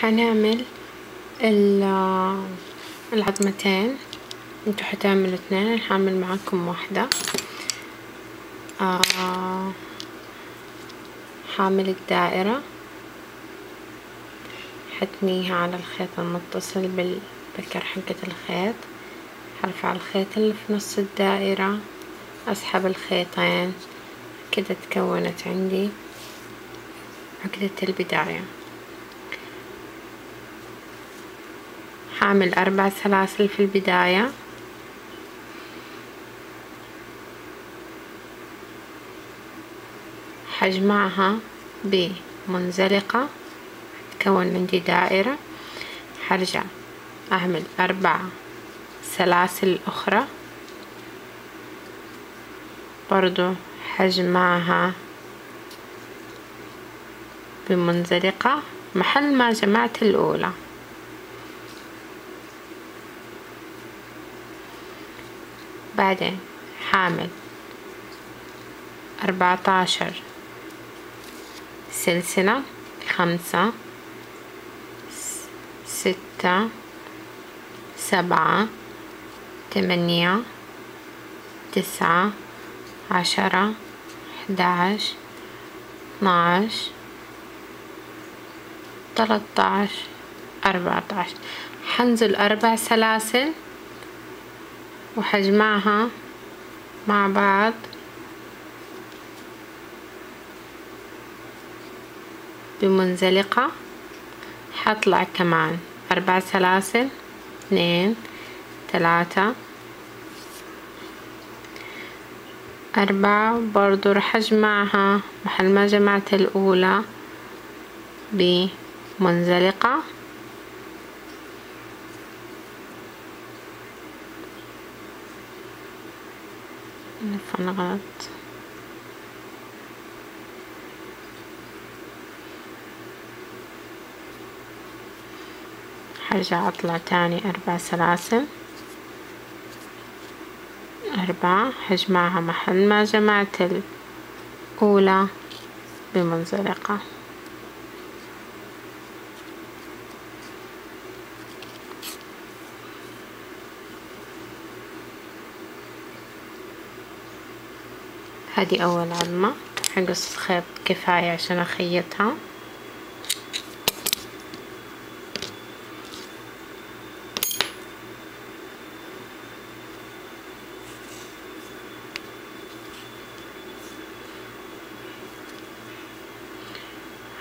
حنعمل العظمتين. انتو حتعملوا اثنين حعمل معاكم واحدة. آه حعمل الدائرة. حتنيها على الخيط المتصل بالبكر حقة الخيط. حرفع الخيط اللي في نص الدائرة. أسحب الخيطين. كده تكونت عندي. عقدة البداية حعمل أربع سلاسل في البداية. حجمعها بمنزلقة تكون عندي دائرة. حرجع أعمل أربع سلاسل أخرى. برضو حجمعها بمنزلقة. محل ما جمعت الأولى. بعدين. حامل. أربعتاشر. سلسلة. خمسة. ستة. سبعة. تمانية تسعة. عشرة. أحداش اثناش تلاتاش أربعتاش حنزل أربع سلاسل. وحجمعها مع بعض. بمنزلقة حطلع كمان أربع سلاسل اثنين ثلاثة. أربعة برضو رح أجمعها محل ما جمعت الأولى بمنزلقة. نفهم غلط حرجع أطلع تاني أربع سلاسل. أربعة حجمعها محل ما جمعت الأولى بمنزلقة. هذي أول عظمة حقص خيط كفاية عشان أخيطها.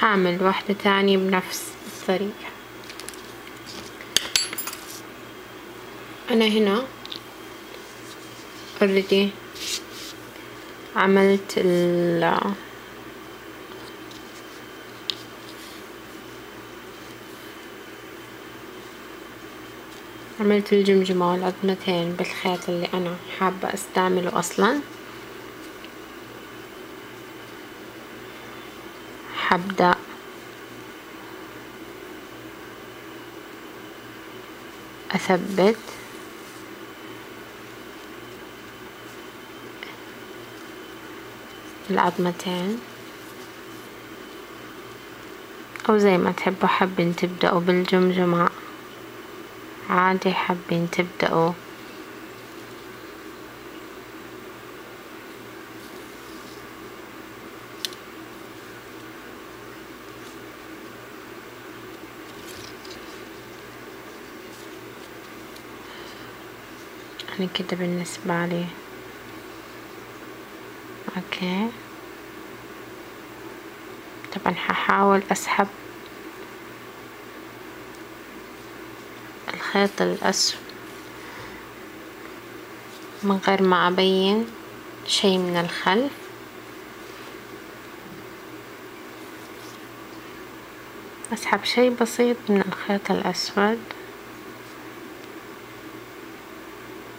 حعمل واحدة تانية بنفس الطريقة. أنا هنا already عملت ال عملت الجمجمة والعظمتين بالخيط اللي أنا حابة أستعمله أصلا. حبدأ. أثبت. العظمتين أو زي ما تحبوا حابين تبدأوا بالجمجمة. عادي حابين تبدأوا. أنا كده بالنسبة لي. أوكي. طبعا هحاول أسحب الخيط الاسود من غير ما أبين شي من الخلف أسحب شي بسيط من الخيط الاسود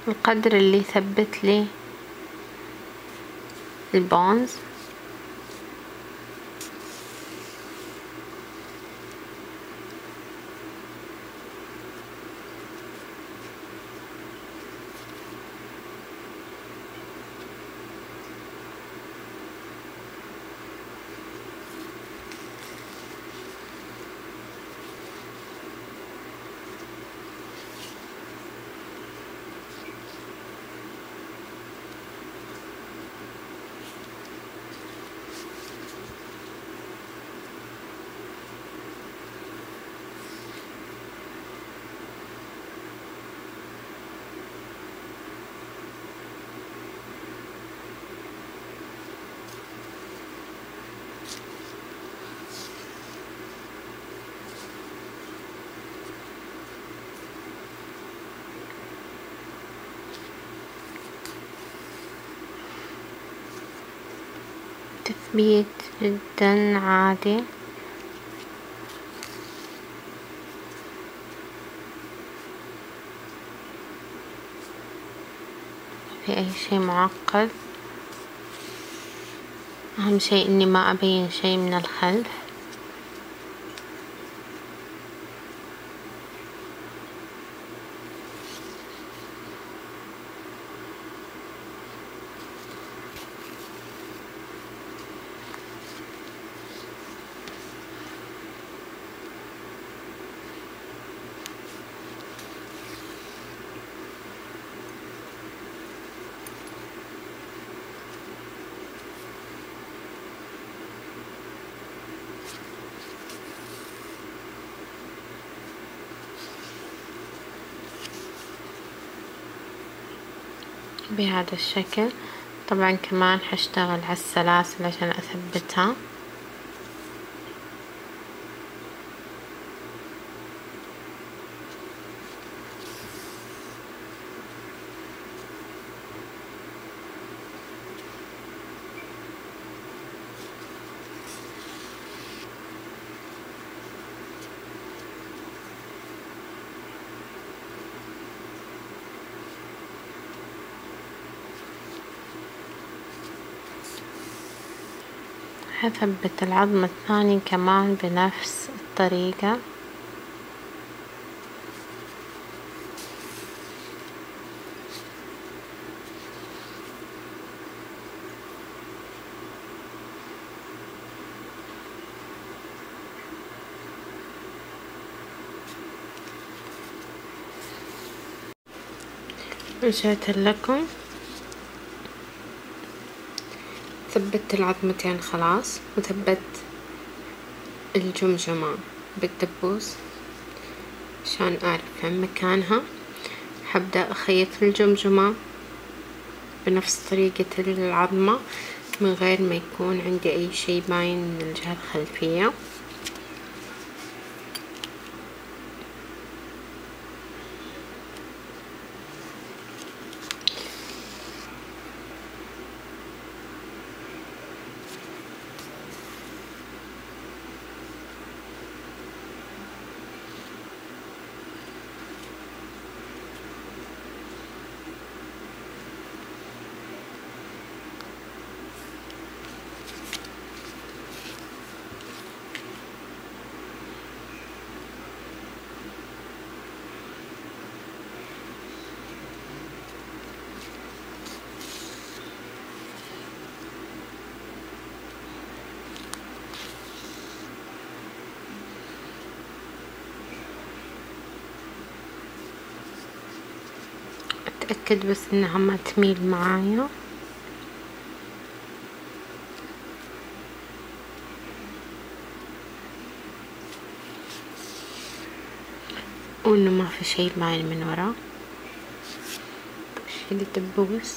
القدر اللي يثبت لي the bonds? تثبيت جدا عادي. في أي شي معقد؟ أهم شي إني ما أبين شي من الخلف. بهذا الشكل. طبعا كمان حشتغل على السلاسل عشان أثبتها هثبت العظم الثاني كمان بنفس الطريقة. رجعت لكم. ثبت العظمتين خلاص وثبت الجمجمة بالدبوس عشان أعرف فين مكانها. حبدأ أخيط الجمجمة بنفس طريقة العظمة من غير ما يكون عندي أي شي باين من الجهة الخلفية. أتأكد بس إنها ما تميل معايا. وإنه ما في شي باين من ورا. شيل الدبوس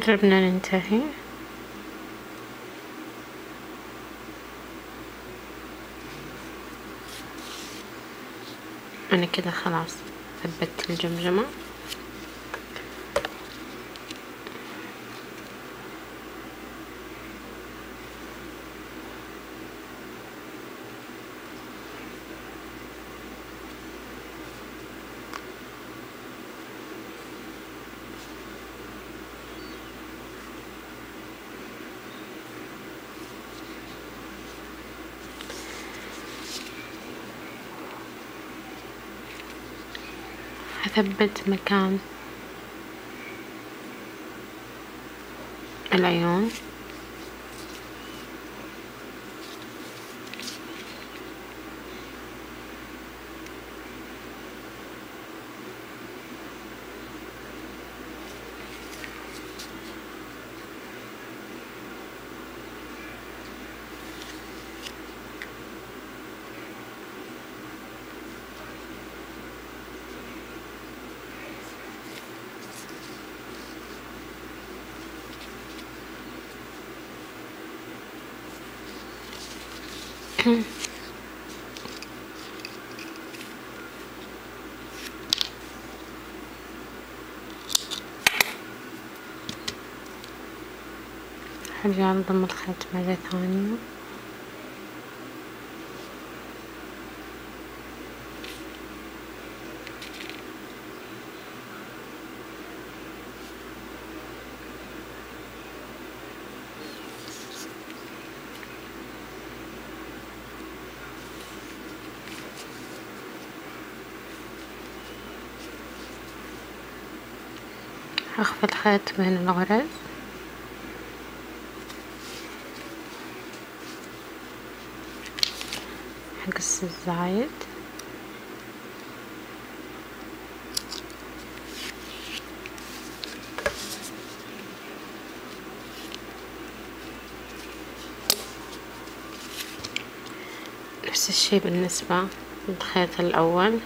قربنا ننتهي. أنا كده خلاص ثبت الجمجمة. هثبت مكان العيون. هرجع انضم الخيط مرة ثانية. هخفي الخيط بين الغرز هقص الزايد نفس الشي بالنسبة للخيط الأول.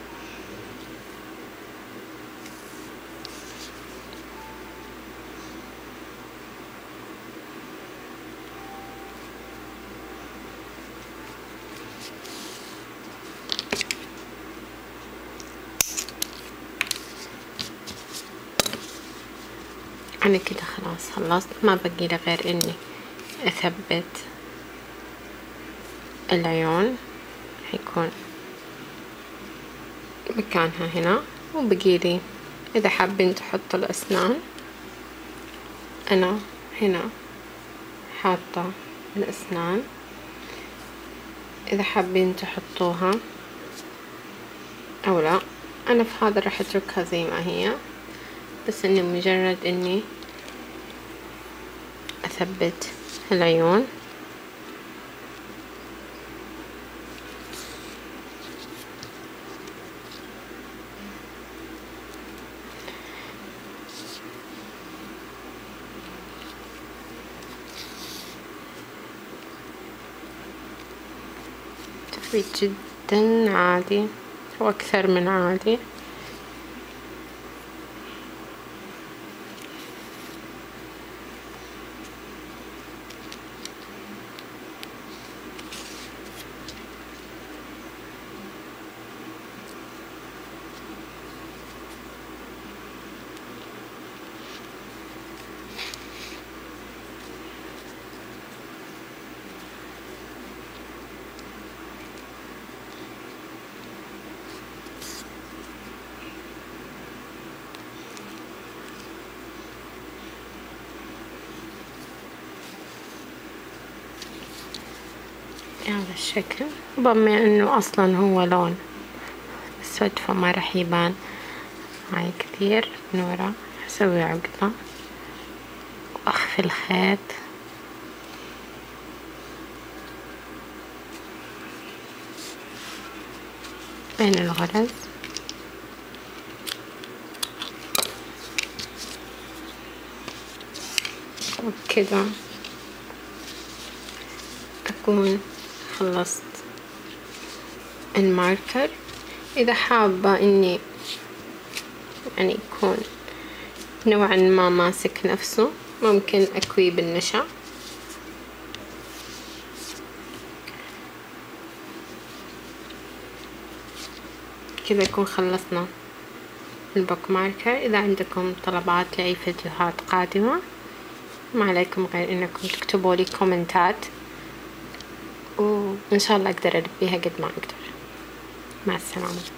كده خلاص خلصت ما بقي لي غير إني أثبت العيون. حيكون مكانها هنا وبقي لي إذا حابين تحطوا الأسنان. أنا هنا حاطة الأسنان. إذا حابين تحطوها أو لا أنا في هذا راح أتركها زي ما هي بس إني مجرد إني أثبت العيون. تثبيت جدا عادي وأكثر من عادي. بهذا الشكل بما إنه أصلا هو لون أسود فما راح يبان. معي كثير من ورا أسوي عقدة. وأخفي الخيط. بين الغرز. وبكذا أكون خلصت الماركر. إذا حابة إني يعني يكون نوعا ما ماسك نفسه ممكن أكويه بالنشا. كذا يكون خلصنا البوك ماركر. إذا عندكم طلبات لأي فيديوهات قادمة ما عليكم غير إنكم تكتبوا لي كومنتات. وإن شاء الله أقدر ألبيها قد ما أقدر. مع السلامة.